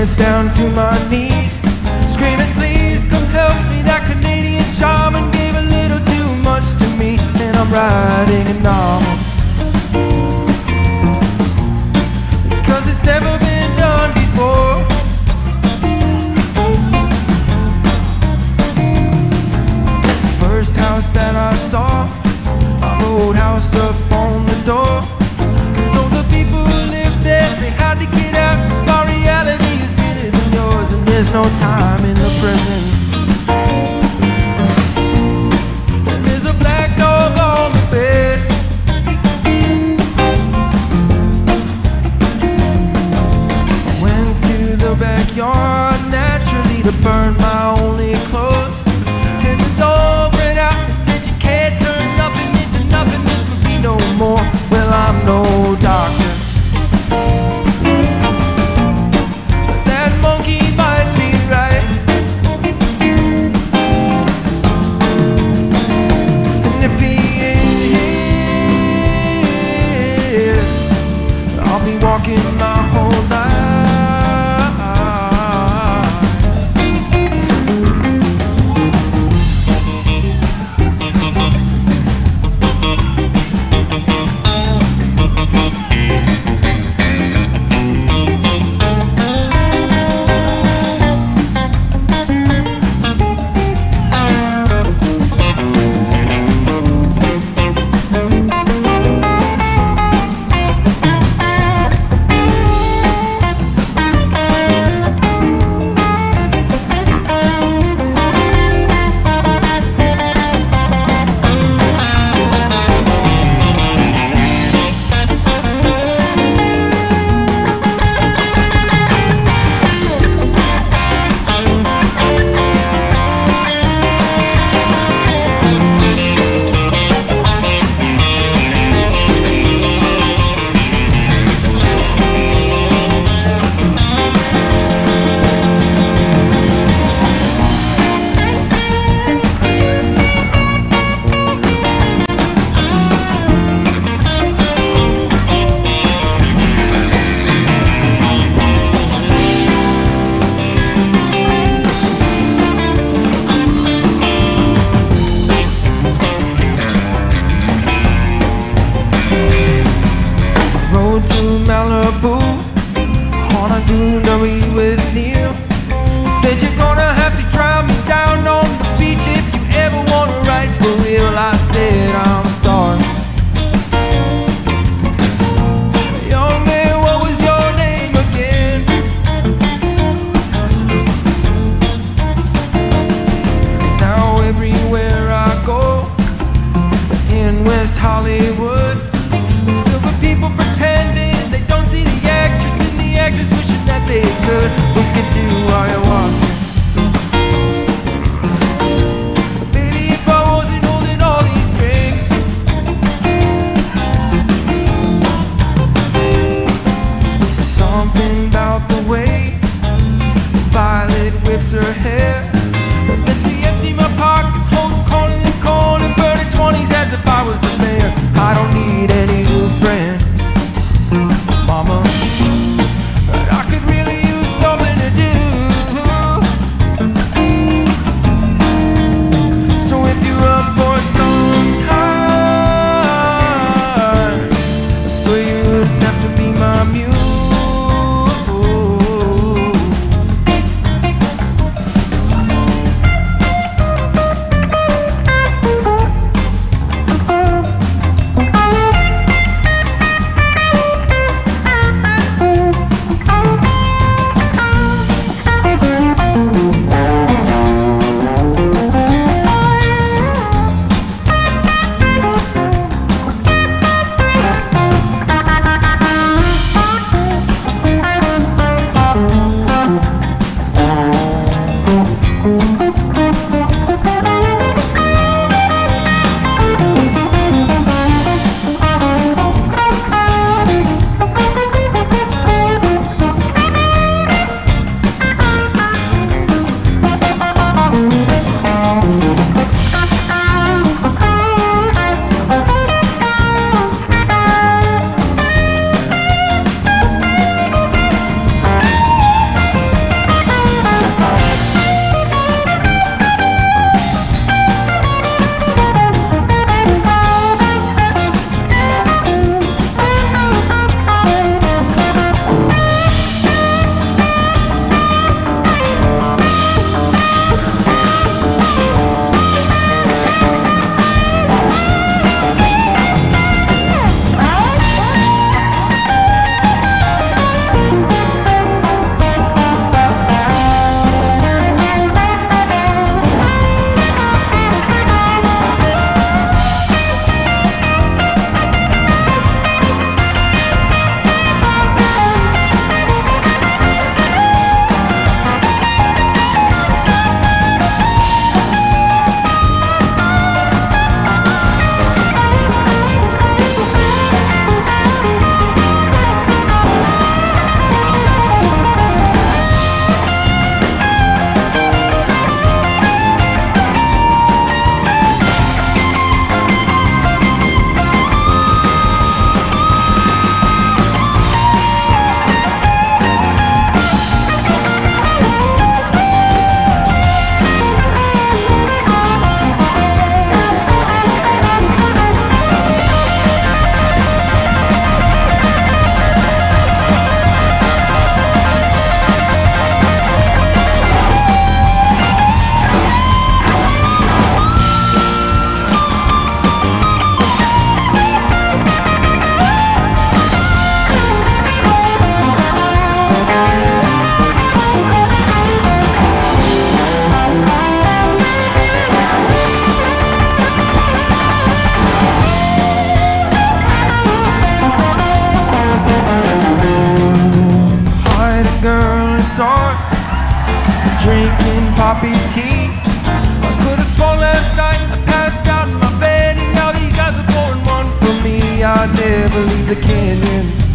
hands down to my knees, screaming, please come help me. That Canadian shaman gave a little too much to me, and I'm riding an arm. Cause it's never been there's no time in the present. And there's a black dog on the bed. Went to the backyard naturally to burn my only clothes. soon I'll be with you. you said you're gonna have to try. Drinking poppy tea. I could have sworn last night I passed out in my bed, and now these guys are pouring one for me. I never leave the canyon.